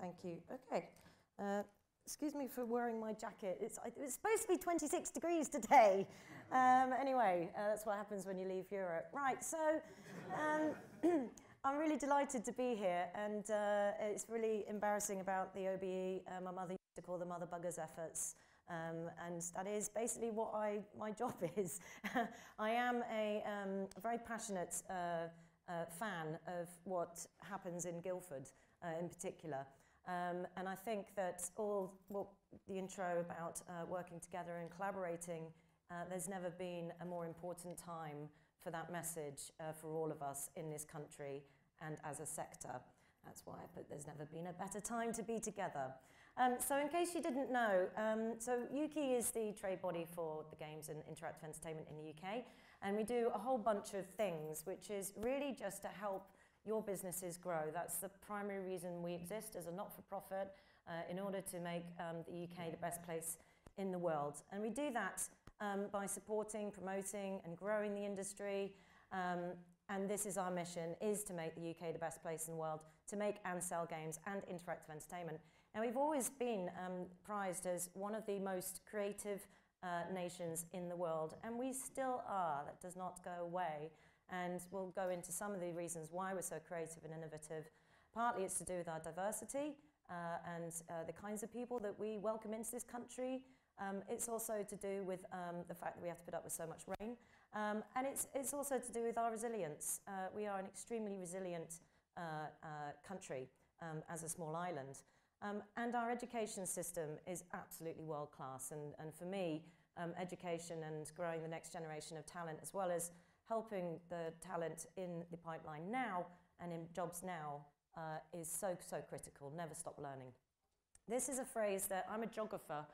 Thank you. Okay. Uh, excuse me for wearing my jacket. It's, it's supposed to be 26 degrees today. Um, anyway, uh, that's what happens when you leave Europe. Right, so um, I'm really delighted to be here, and uh, it's really embarrassing about the OBE. Uh, my mother used to call them Mother Buggers efforts. Um, and that is basically what I, my job is. I am a, um, very passionate uh, uh, fan of what happens in Guildford uh, in particular. Um, and I think that all well, the intro about uh, working together and collaborating, uh, there's never been a more important time for that message uh, for all of us in this country and as a sector. That's why I put there's never been a better time to be together. Um, so in case you didn't know, um, so Ukie is the trade body for the games and interactive entertainment in the UK. And we do a whole bunch of things, which is really just to help your businesses grow. That's the primary reason we exist as a not-for-profit uh, in order to make um, the UK the best place in the world. And we do that um, by supporting, promoting and growing the industry. Um, and this is our mission, is to make the UK the best place in the world, to make and sell games and interactive entertainment. Now, we've always been um, prized as one of the most creative uh, nations in the world, and we still are. That does not go away. And we'll go into some of the reasons why we're so creative and innovative. Partly it's to do with our diversity uh, and uh, the kinds of people that we welcome into this country. Um, it's also to do with um, the fact that we have to put up with so much rain. Um, and it's, it's also to do with our resilience. Uh, we are an extremely resilient uh, uh, country um, as a small island. Um, and our education system is absolutely world class. And, and for me, um, education and growing the next generation of talent, as well as helping the talent in the pipeline now and in jobs now uh, is so, so critical. Never stop learning. This is a phrase that I'm a geographer.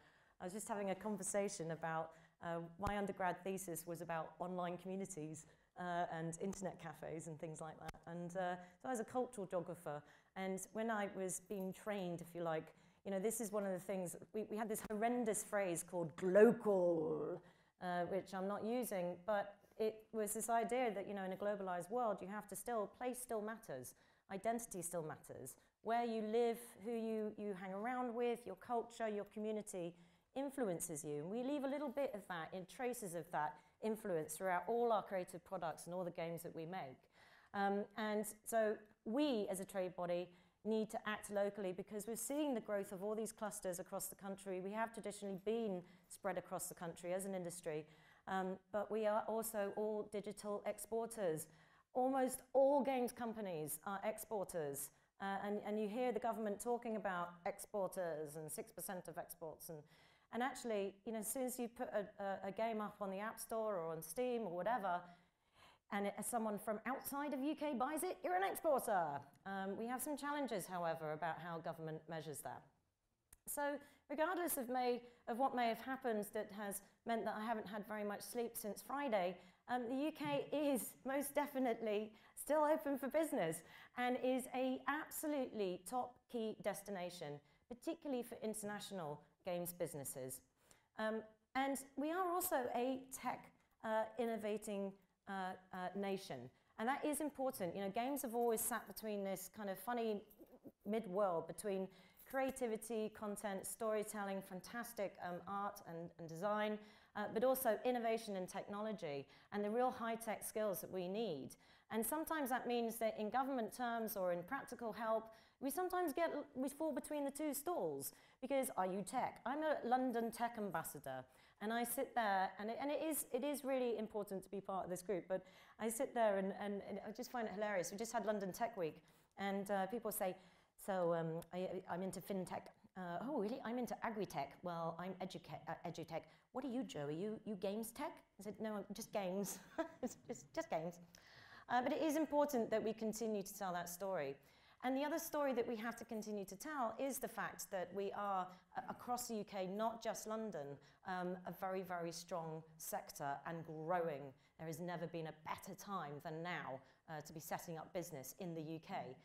I was just having a conversation about uh, my undergrad thesis was about online communities uh, and internet cafes and things like that. And uh, so I was a cultural geographer. And when I was being trained, if you like, you know, this is one of the things, we, we had this horrendous phrase called glocal, uh, which I'm not using, but it was this idea that, you know, in a globalized world, you have to still, place still matters, identity still matters. Where you live, who you, you hang around with, your culture, your community influences you. And we leave a little bit of that, in traces of that influence throughout all our creative products and all the games that we make. Um, and so we, as a trade body, need to act locally because we're seeing the growth of all these clusters across the country. We have traditionally been spread across the country as an industry, um, but we are also all digital exporters. Almost all games companies are exporters. Uh, and, and you hear the government talking about exporters and 6% of exports. And, and actually, you know, as soon as you put a, a, a game up on the App Store or on Steam or whatever, and it, someone from outside of UK buys it, you're an exporter. Um, we have some challenges, however, about how government measures that. So regardless of, may, of what may have happened that has meant that I haven't had very much sleep since Friday, um, the UK is most definitely still open for business and is a absolutely top key destination, particularly for international games businesses. Um, and we are also a tech uh, innovating uh, uh, nation. And that is important. You know, games have always sat between this kind of funny mid-world between creativity, content, storytelling, fantastic um, art and, and design, uh, but also innovation and technology and the real high-tech skills that we need. And sometimes that means that in government terms or in practical help, we sometimes get, we fall between the two stools because are you tech? I'm a London tech ambassador and I sit there and it, and it, is, it is really important to be part of this group, but I sit there and, and, and I just find it hilarious. We just had London Tech Week and uh, people say, so um, I, I'm into fintech. Uh, oh, really? I'm into agri-tech. Well, I'm educa uh, edutech. What are you, Jo? Are you, you games tech? I said, no, just games. just, just games. Uh, but it is important that we continue to tell that story. And the other story that we have to continue to tell is the fact that we are, uh, across the UK, not just London, um, a very, very strong sector and growing. There has never been a better time than now uh, to be setting up business in the UK.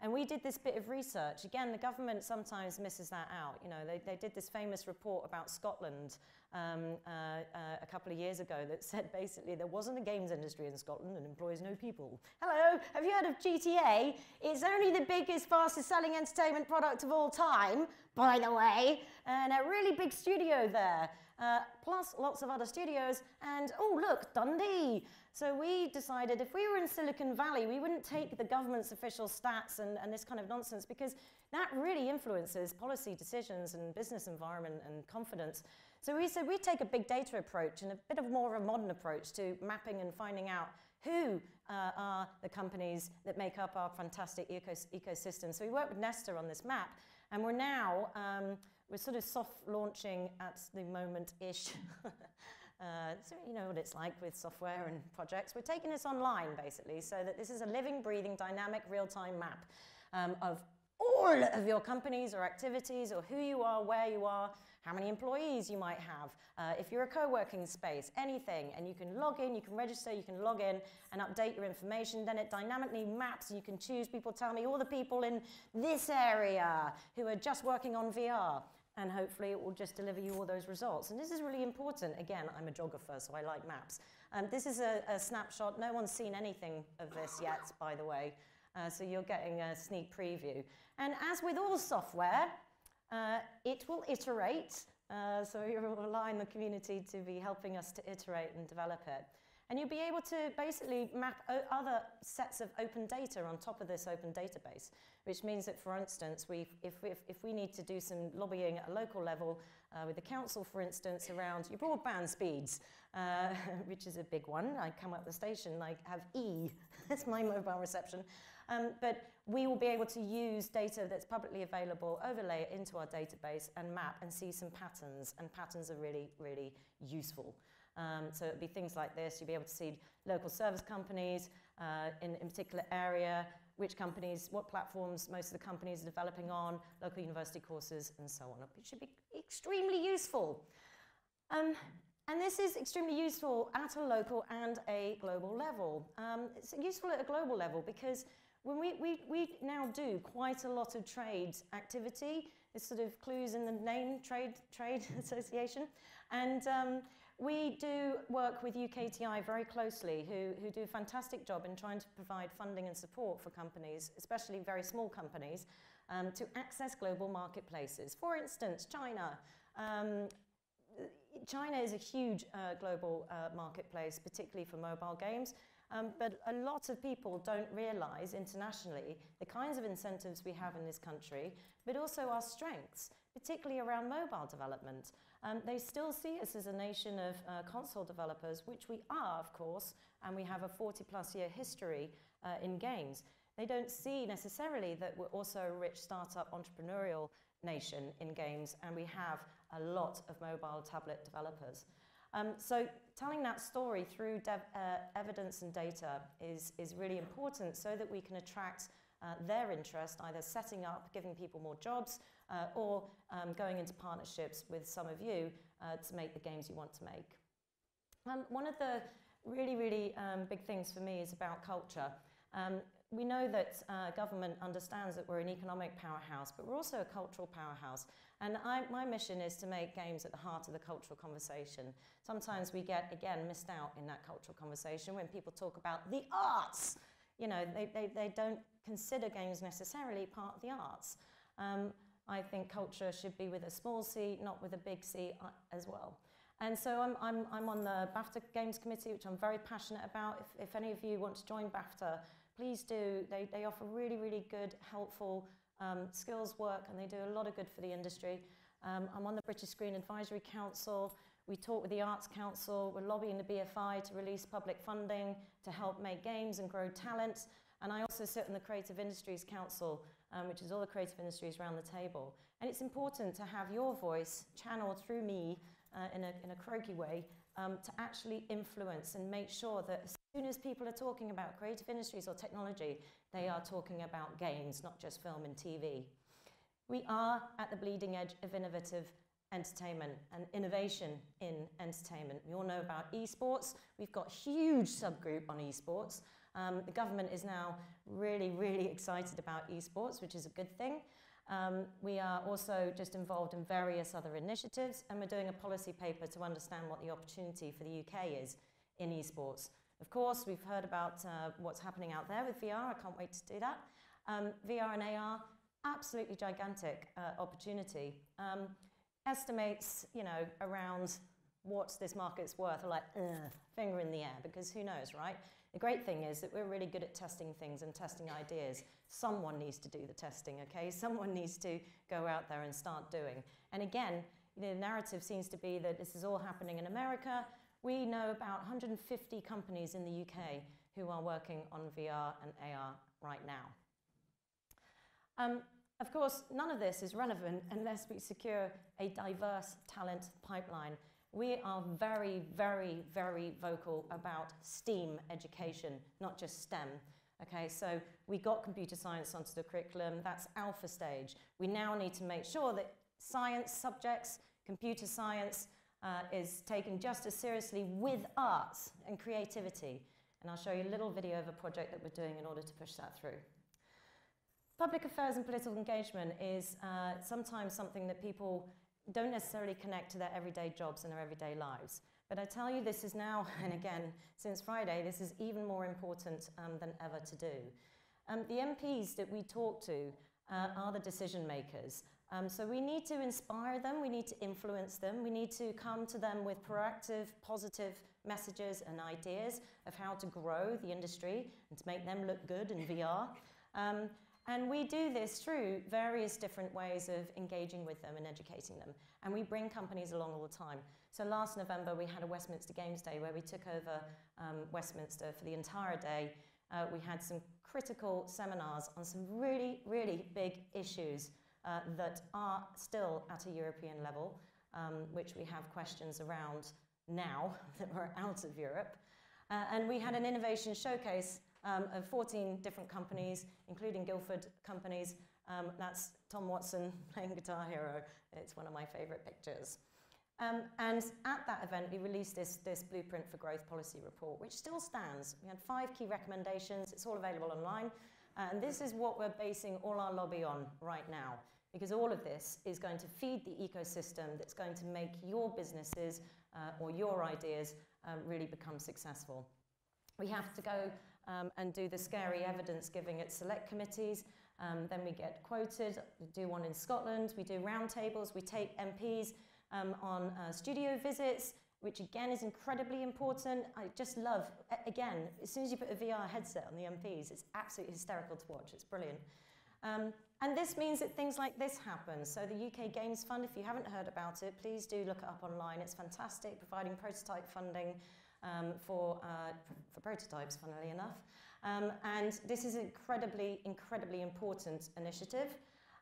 And we did this bit of research. Again, the government sometimes misses that out. You know, they, they did this famous report about Scotland um, uh, uh, a couple of years ago that said basically there wasn't a games industry in Scotland and employs no people. Hello, have you heard of GTA? It's only the biggest, fastest selling entertainment product of all time, by the way, and a really big studio there. Uh, plus lots of other studios, and oh, look, Dundee. So we decided if we were in Silicon Valley, we wouldn't take the government's official stats and, and this kind of nonsense because that really influences policy decisions and business environment and confidence. So we said we'd take a big data approach and a bit of more of a modern approach to mapping and finding out who uh, are the companies that make up our fantastic ecos ecosystem. So we worked with Nesta on this map, and we're now, um, we're sort of soft launching at the moment-ish. uh, so you know what it's like with software and projects. We're taking this online, basically, so that this is a living, breathing, dynamic, real-time map um, of all of your companies or activities or who you are, where you are, how many employees you might have, uh, if you're a co-working space, anything, and you can log in, you can register, you can log in and update your information, then it dynamically maps, you can choose, people tell me all the people in this area who are just working on VR, and hopefully it will just deliver you all those results. And this is really important. Again, I'm a geographer, so I like maps. Um, this is a, a snapshot. No one's seen anything of this yet, by the way. Uh, so you're getting a sneak preview. And as with all software, uh, it will iterate, uh, so rely on the community to be helping us to iterate and develop it. And you'll be able to basically map other sets of open data on top of this open database, which means that, for instance, we, if, if, if we need to do some lobbying at a local level uh, with the council, for instance, around your broadband speeds, uh, which is a big one. I come up the station, I have E, that's my mobile reception. Um, but we will be able to use data that's publicly available, overlay it into our database and map and see some patterns. And patterns are really, really useful. Um, so it'd be things like this. You'd be able to see local service companies uh, in a particular area, which companies, what platforms most of the companies are developing on, local university courses, and so on. It should be extremely useful. Um, and this is extremely useful at a local and a global level. Um, it's useful at a global level because when we, we, we now do quite a lot of trade activity, there's sort of clues in the name, Trade, trade Association, and um, we do work with UKTI very closely, who, who do a fantastic job in trying to provide funding and support for companies, especially very small companies, um, to access global marketplaces. For instance, China. Um, China is a huge uh, global uh, marketplace, particularly for mobile games. Um, but a lot of people don't realize internationally the kinds of incentives we have in this country, but also our strengths, particularly around mobile development. Um, they still see us as a nation of uh, console developers, which we are, of course, and we have a 40 plus year history uh, in games. They don't see necessarily that we're also a rich startup entrepreneurial nation in games, and we have a lot of mobile tablet developers. Um, so telling that story through uh, evidence and data is, is really important so that we can attract uh, their interest, either setting up, giving people more jobs, uh, or um, going into partnerships with some of you uh, to make the games you want to make. Um, one of the really, really um, big things for me is about culture. Um, we know that uh, government understands that we're an economic powerhouse, but we're also a cultural powerhouse. And I, my mission is to make games at the heart of the cultural conversation. Sometimes we get, again, missed out in that cultural conversation when people talk about the arts. You know, they, they, they don't consider games necessarily part of the arts. Um, I think culture should be with a small c, not with a big C uh, as well. And so I'm, I'm, I'm on the BAFTA Games Committee, which I'm very passionate about. If, if any of you want to join BAFTA, please do. They, they offer really, really good, helpful um, skills work, and they do a lot of good for the industry. Um, I'm on the British Screen Advisory Council. We talk with the Arts Council. We're lobbying the BFI to release public funding to help make games and grow talent. And I also sit on the Creative Industries Council, um, which is all the creative industries around the table. And it's important to have your voice channeled through me uh, in, a, in a croaky way um, to actually influence and make sure that soon as people are talking about creative industries or technology, they are talking about games, not just film and TV. We are at the bleeding edge of innovative entertainment and innovation in entertainment. We all know about esports. We've got huge subgroup on esports. Um, the government is now really, really excited about esports, which is a good thing. Um, we are also just involved in various other initiatives, and we're doing a policy paper to understand what the opportunity for the UK is in esports. Of course, we've heard about uh, what's happening out there with VR. I can't wait to do that. Um, VR and AR, absolutely gigantic uh, opportunity. Um, estimates, you know, around what this market's worth are like, finger in the air, because who knows, right? The great thing is that we're really good at testing things and testing ideas. Someone needs to do the testing, okay? Someone needs to go out there and start doing. And again, the narrative seems to be that this is all happening in America. We know about 150 companies in the UK who are working on VR and AR right now. Um, of course, none of this is relevant unless we secure a diverse talent pipeline. We are very, very, very vocal about STEAM education, not just STEM. Okay, so we got computer science onto the curriculum, that's alpha stage. We now need to make sure that science subjects, computer science, uh, is taken just as seriously with arts and creativity. And I'll show you a little video of a project that we're doing in order to push that through. Public affairs and political engagement is uh, sometimes something that people don't necessarily connect to their everyday jobs and their everyday lives. But I tell you, this is now, and again, since Friday, this is even more important um, than ever to do. Um, the MPs that we talk to uh, are the decision makers. Um, so we need to inspire them, we need to influence them, we need to come to them with proactive, positive messages and ideas of how to grow the industry and to make them look good in VR. Um, and we do this through various different ways of engaging with them and educating them. And we bring companies along all the time. So last November, we had a Westminster Games Day where we took over um, Westminster for the entire day. Uh, we had some critical seminars on some really, really big issues uh, that are still at a European level, um, which we have questions around now that we're out of Europe. Uh, and we had an innovation showcase um, of 14 different companies, including Guildford companies. Um, that's Tom Watson playing Guitar Hero. It's one of my favorite pictures. Um, and at that event, we released this, this Blueprint for Growth policy report, which still stands. We had five key recommendations. It's all available online. And this is what we're basing all our lobby on right now, because all of this is going to feed the ecosystem that's going to make your businesses uh, or your ideas um, really become successful. We have to go um, and do the scary evidence giving at select committees. Um, then we get quoted, we do one in Scotland, we do roundtables, we take MPs um, on uh, studio visits, which again is incredibly important. I just love, again, as soon as you put a VR headset on the MPs, it's absolutely hysterical to watch, it's brilliant. Um, and this means that things like this happen. So the UK Games Fund, if you haven't heard about it, please do look it up online. It's fantastic, providing prototype funding um, for, uh, for prototypes, funnily enough. Um, and this is an incredibly, incredibly important initiative.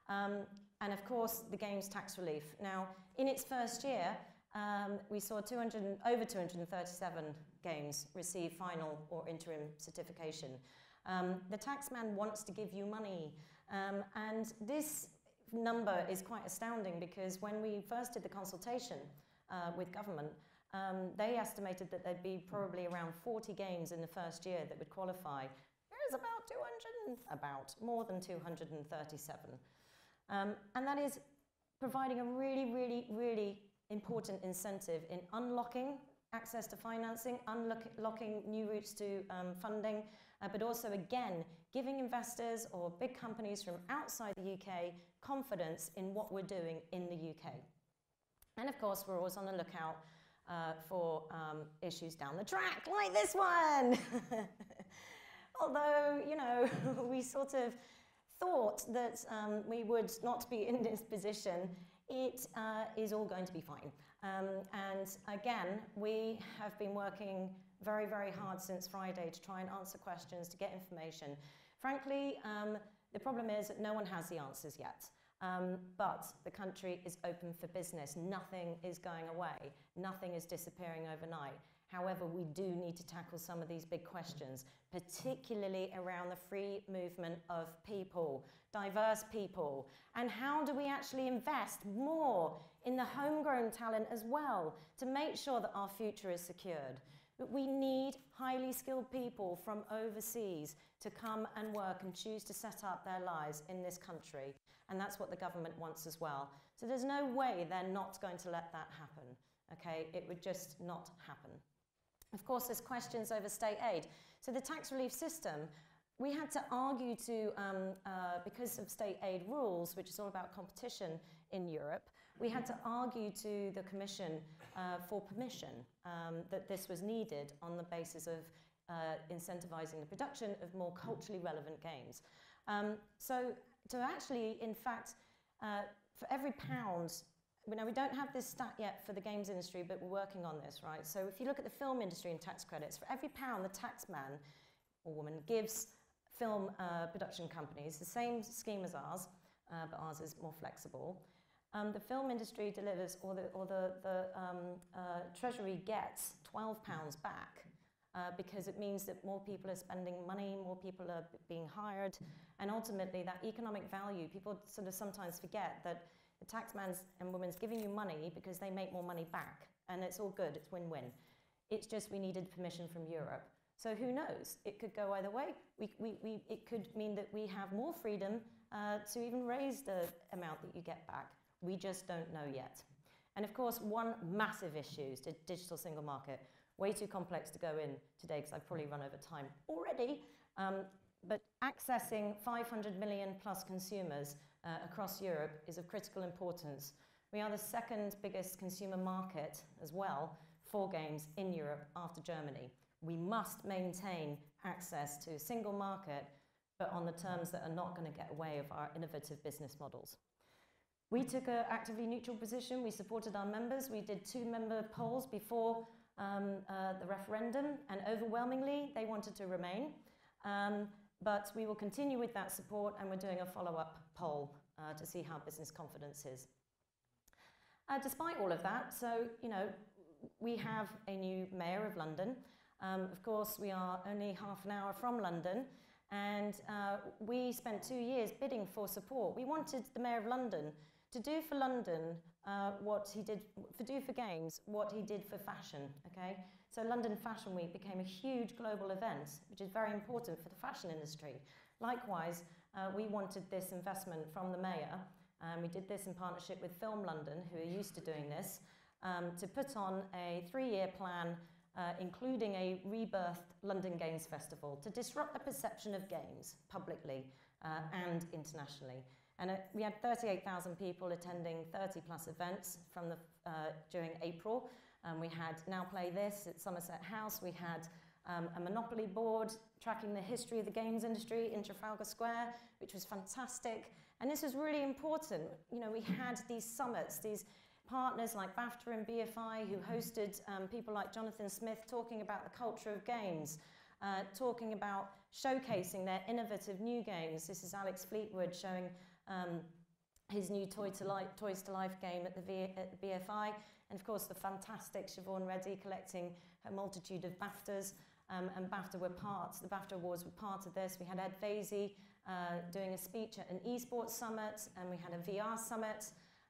Um, and of course, the games tax relief. Now, in its first year, um, we saw 200, over 237 games receive final or interim certification. Um, the taxman wants to give you money. Um, and this number is quite astounding because when we first did the consultation uh, with government, um, they estimated that there'd be probably around 40 games in the first year that would qualify. There's about 200, about more than 237. Um, and that is providing a really, really, really important incentive in unlocking access to financing, unlocking new routes to um, funding, uh, but also, again, giving investors or big companies from outside the UK confidence in what we're doing in the UK. And of course, we're always on the lookout uh, for um, issues down the track, like this one. Although, you know, we sort of thought that um, we would not be in this position, it uh, is all going to be fine. Um, and again, we have been working very, very hard since Friday to try and answer questions, to get information. Frankly, um, the problem is that no one has the answers yet. Um, but the country is open for business. Nothing is going away. Nothing is disappearing overnight. However, we do need to tackle some of these big questions, particularly around the free movement of people, diverse people. And how do we actually invest more in the homegrown talent as well to make sure that our future is secured? But we need highly skilled people from overseas to come and work and choose to set up their lives in this country. And that's what the government wants as well. So there's no way they're not going to let that happen. Okay, it would just not happen. Of course, there's questions over state aid. So the tax relief system, we had to argue to, um, uh, because of state aid rules, which is all about competition in Europe, we had to argue to the Commission uh, for permission um, that this was needed on the basis of uh, incentivizing the production of more culturally relevant games. Um, so to actually, in fact, uh, for every pound, know, we don't have this stat yet for the games industry, but we're working on this, right? So if you look at the film industry and tax credits, for every pound the tax man or woman gives film uh, production companies, the same scheme as ours, uh, but ours is more flexible, um, the film industry delivers, or the, or the, the um, uh, Treasury gets £12 back uh, because it means that more people are spending money, more people are being hired, and ultimately that economic value, people sort of sometimes forget that the taxman and woman's giving you money because they make more money back, and it's all good, it's win-win. It's just we needed permission from Europe. So who knows? It could go either way. We, we, we, it could mean that we have more freedom uh, to even raise the amount that you get back. We just don't know yet. And of course, one massive issue is the digital single market. Way too complex to go in today because I've probably run over time already. Um, but accessing 500 million plus consumers uh, across Europe is of critical importance. We are the second biggest consumer market as well for games in Europe after Germany. We must maintain access to a single market, but on the terms that are not going to get away of our innovative business models. We took an actively neutral position. We supported our members. We did two member polls before um, uh, the referendum, and overwhelmingly they wanted to remain. Um, but we will continue with that support, and we're doing a follow-up poll uh, to see how business confidence is. Uh, despite all of that, so, you know, we have a new mayor of London. Um, of course, we are only half an hour from London, and uh, we spent two years bidding for support. We wanted the mayor of London to do for London uh, what he did, for do for games, what he did for fashion, okay? So London Fashion Week became a huge global event, which is very important for the fashion industry. Likewise, uh, we wanted this investment from the mayor, and we did this in partnership with Film London, who are used to doing this, um, to put on a three-year plan uh, including a rebirthed London Games Festival to disrupt the perception of games publicly uh, and internationally. And uh, we had 38,000 people attending 30 plus events from the, uh, during April. Um, we had Now Play This at Somerset House. We had um, a Monopoly board tracking the history of the games industry in Trafalgar Square, which was fantastic. And this was really important. You know, we had these summits, these partners like BAFTA and BFI who hosted um, people like Jonathan Smith talking about the culture of games, uh, talking about showcasing their innovative new games. This is Alex Fleetwood showing um, his new Toy to Life, Toys to Life game at the, v, at the BFI, and of course the fantastic Siobhan Reddy collecting a multitude of BAFTAs, um, and BAFTA were part, the BAFTA Awards were part of this. We had Ed Vaizey uh, doing a speech at an esports summit, and we had a VR summit,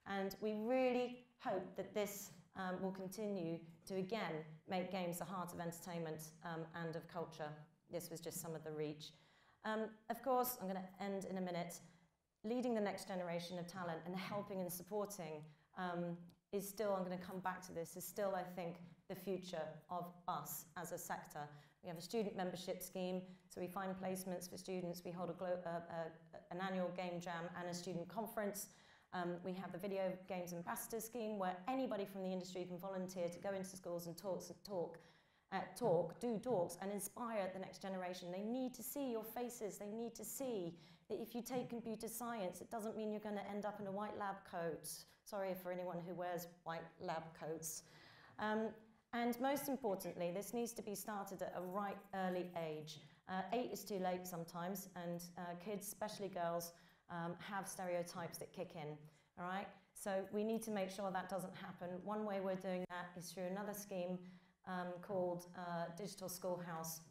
and we really hope that this um, will continue to again make games the heart of entertainment um, and of culture. This was just some of the reach. Um, of course, I'm going to end in a minute leading the next generation of talent and helping and supporting um, is still, I'm going to come back to this, is still, I think, the future of us as a sector. We have a student membership scheme, so we find placements for students. We hold a uh, uh, an annual game jam and a student conference. Um, we have the Video Games Ambassador scheme, where anybody from the industry can volunteer to go into schools and talk, talk, uh, talk, do talks, and inspire the next generation. They need to see your faces. They need to see that if you take computer science, it doesn't mean you're going to end up in a white lab coat. Sorry for anyone who wears white lab coats. Um, and most importantly, this needs to be started at a right early age. Uh, eight is too late sometimes, and uh, kids, especially girls, um, have stereotypes that kick in. All right? So we need to make sure that doesn't happen. One way we're doing that is through another scheme um, called uh, Digital Schoolhouse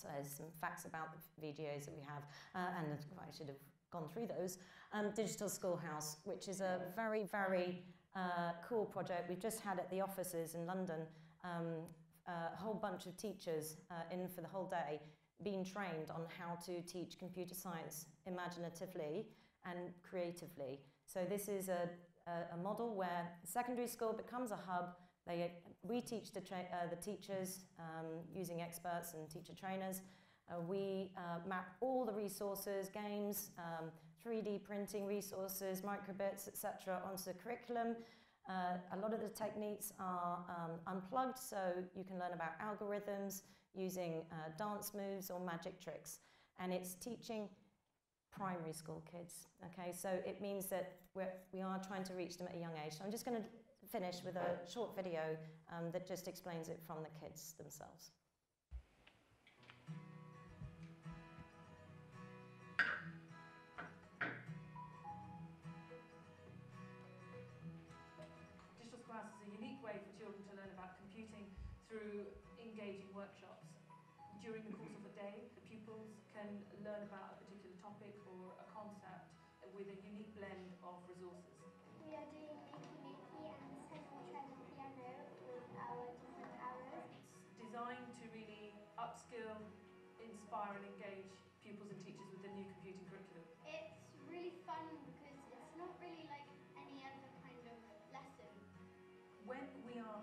so there's some facts about the VGAs that we have, uh, and I should have gone through those. Um, Digital Schoolhouse, which is a very, very uh, cool project we've just had at the offices in London um, a whole bunch of teachers uh, in for the whole day being trained on how to teach computer science imaginatively and creatively. So this is a, a, a model where secondary school becomes a hub. They, we teach the, uh, the teachers um, using experts and teacher trainers. Uh, we uh, map all the resources, games, um, 3D printing resources, microbits, etc., onto the curriculum. Uh, a lot of the techniques are um, unplugged, so you can learn about algorithms using uh, dance moves or magic tricks. And it's teaching primary school kids. Okay, so it means that we're, we are trying to reach them at a young age. So I'm just going to finish with a short video um, that just explains it from the kids themselves.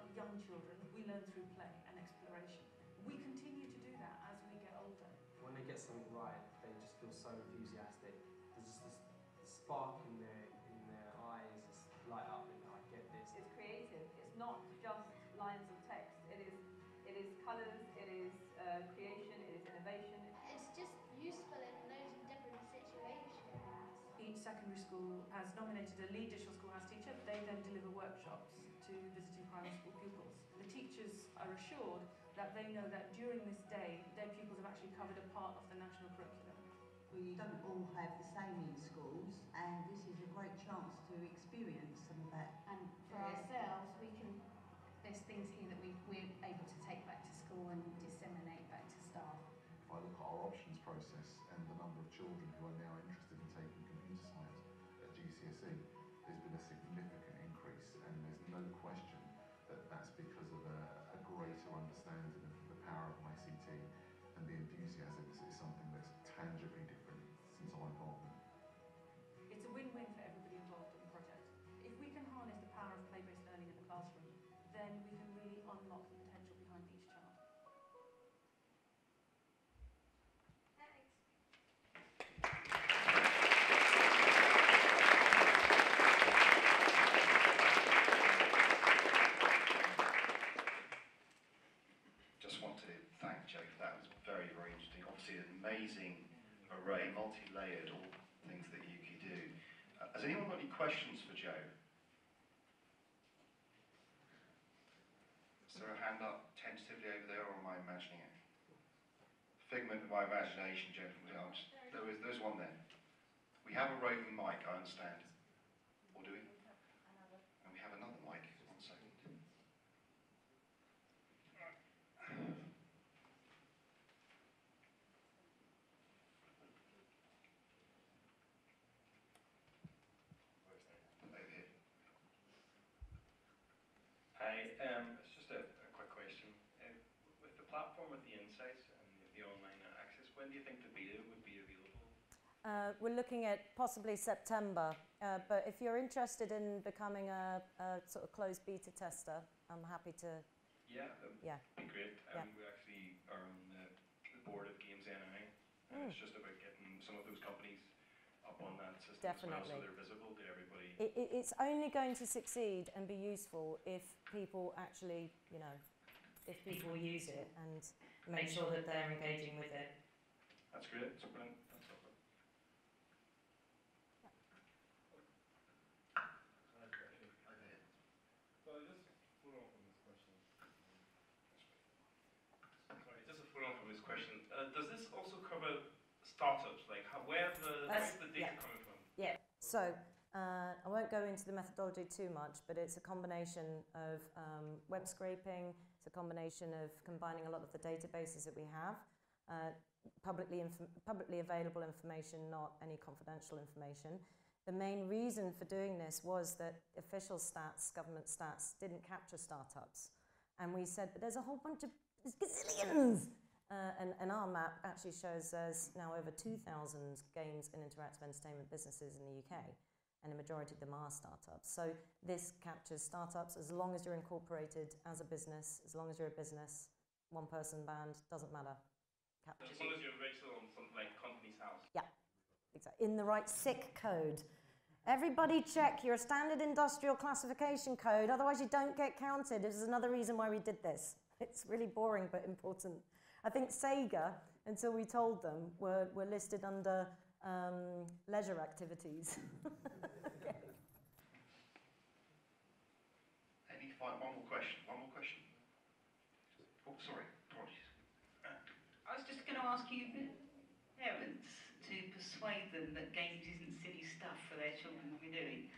We young children, we learn through play and exploration. We continue to do that as we get older. when they get something right, they just feel so enthusiastic. There's just this, this spark in their in their eyes, it's light up, and I get this. It's creative. It's not just lines of text. It is, it is colours. It is uh, creation. It is innovation. It's just useful in loads of different situations. Each secondary school has nominated a lead digital schoolhouse teacher. They then deliver workshops to visiting primary school pupils. The teachers are assured that they know that during this day, their pupils have actually covered a part of the national curriculum. We don't all have the same in schools, and this is a great chance to Figment of my imagination, gentlemen. There is, there's one there. We have a roving mic, I understand. Or do we? And we have another mic. One second. Over here. Hi, um, it's just a, a quick question. Uh, with the platform with the insights and the online access, when do you think the beta would be available? Uh, we're looking at possibly September, uh, but if you're interested in becoming a, a sort of closed beta tester, I'm happy to. Yeah, that would Yeah. be great. Yeah. Um, We actually are on the, the board of Games NI, and Mm. it's just about getting some of those companies up on that system as Definitely. well, so they're visible to everybody. It, it, it's only going to succeed and be useful if people actually, you know, if people use it and make sure that they're engaging with it. That's great. That's brilliant. That's lovely. Over here. Well, just follow on from this question. Sorry, just to follow on from this question, uh, does this also cover startups? Like, how, where the, That's- where's the data yeah. coming from? So, uh, I won't go into the methodology too much, but it's a combination of um, web scraping, it's a combination of combining a lot of the databases that we have, uh, publicly, publicly available information, not any confidential information. The main reason for doing this was that official stats, government stats, didn't capture startups. And we said, but there's a whole bunch of, there's gazillions. Uh, and, and our map actually shows there's now over 2,000 games and interactive entertainment businesses in the UK, and the majority of them are startups. So this captures startups as long as you're incorporated as a business, as long as you're a business, one person band, doesn't matter. As long as you're registered on something like Companies House. Yeah, exactly. In the right SIC code. Everybody check your standard industrial classification code, otherwise you don't get counted. This is another reason why we did this. It's really boring but important. I think Sega, until we told them, were, were listed under um, leisure activities. okay. Any final, one more question, one more question. Oh, sorry, apologies. I was just going to ask you, parents, to persuade them that games isn't silly stuff for their children to be doing.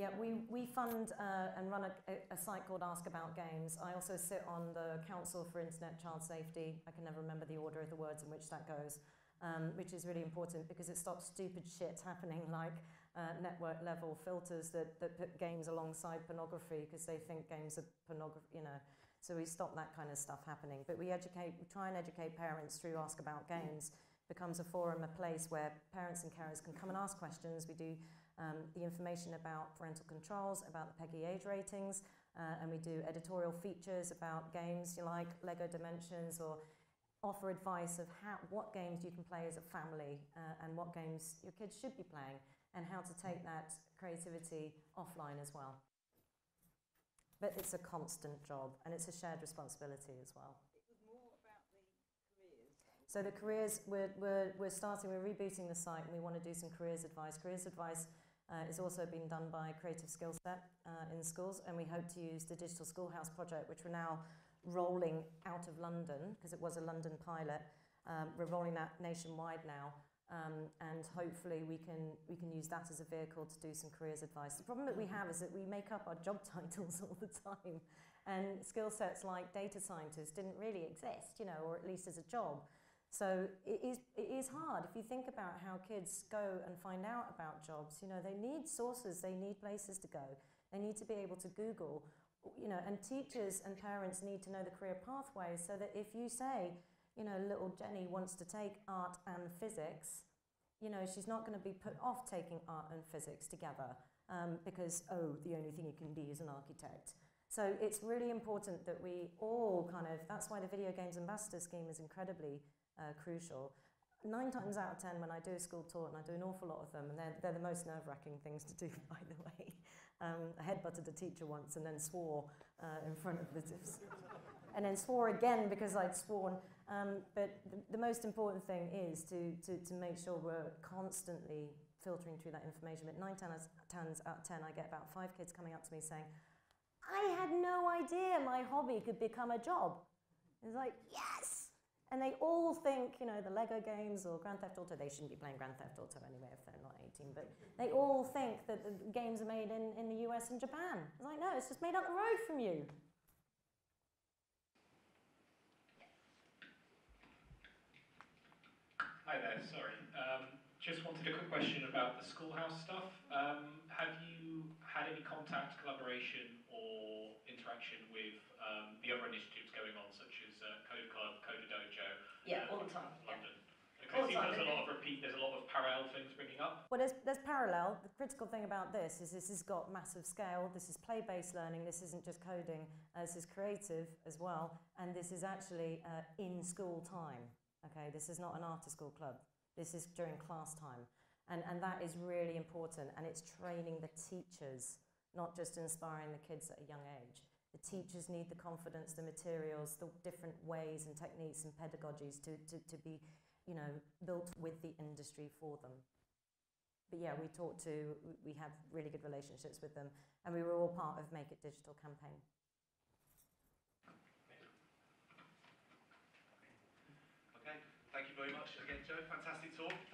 Yeah, we, we fund uh, and run a, a, site called Ask About Games. I also sit on the Council for Internet Child Safety. I can never remember the order of the words in which that goes, um, which is really important because it stops stupid shit happening like uh, network level filters that, that put games alongside pornography because they think games are pornography, you know. So we stop that kind of stuff happening. But we educate, we try and educate parents through Ask About Games. Becomes a forum, a place where parents and carers can come and ask questions. We do um, the information about parental controls, about the PEGI age ratings, uh, and we do editorial features about games you like, Lego Dimensions, or offer advice of how, what games you can play as a family uh, and what games your kids should be playing, and how to take that creativity offline as well. But it's a constant job, and it's a shared responsibility as well. So the careers, we're, we're, we're starting, we're rebooting the site and we want to do some careers advice. Careers advice uh, is also being done by Creative Skill Set uh, in schools and we hope to use the Digital Schoolhouse project, which we're now rolling out of London, because it was a London pilot. Um, we're rolling that nationwide now. Um, and hopefully we can, we can use that as a vehicle to do some careers advice. The problem that we have is that we make up our job titles all the time. And skill sets like data scientist didn't really exist, you know, or at least as a job. So it is, it is hard. If you think about how kids go and find out about jobs, you know, they need sources, they need places to go. They need to be able to Google, you know, and teachers and parents need to know the career pathways so that if you say, you know, little Jenny wants to take art and physics, you know, she's not going to be put off taking art and physics together um, because, oh, the only thing you can be is an architect. So it's really important that we all kind of, that's why the Video Games Ambassador Scheme is incredibly uh, crucial. Nine times out of ten, when I do a school tour, and I do an awful lot of them, and they're, they're the most nerve wracking things to do, by the way. Um, I headbutted a teacher once and then swore uh, in front of the. and then swore again because I'd sworn. Um, but the, the most important thing is to, to, to make sure we're constantly filtering through that information. But nine times out of ten, I get about five kids coming up to me saying, I had no idea my hobby could become a job. It's like, yes! And they all think, you know, the Lego games or Grand Theft Auto, they shouldn't be playing Grand Theft Auto anyway if they're not 18, but they all think that the games are made in, in the US and Japan. It's like, no, it's just made up the road from you. Hi there, sorry. Um, just wanted a quick question about the schoolhouse stuff. Um, have you had any contact, collaboration, or interaction with um, the other initiatives going on, Code Club, CoderDojo, Yeah, uh, all the time. London? All Because the it seems time, there's a lot of repeat, there's a lot of parallel things bringing up. Well, there's, there's parallel. The critical thing about this is this has got massive scale. This is play-based learning. This isn't just coding. Uh, this is creative as well. And this is actually uh, in school time. Okay, this is not an after-school club. This is during class time. And, and that is really important. And it's training the teachers, not just inspiring the kids at a young age. The teachers need the confidence, the materials, the different ways and techniques and pedagogies to, to, to be, you know, built with the industry for them. But yeah, we talked to, we have really good relationships with them, and we were all part of Make It Digital campaign. Okay, thank you very much again, Jo. Fantastic talk.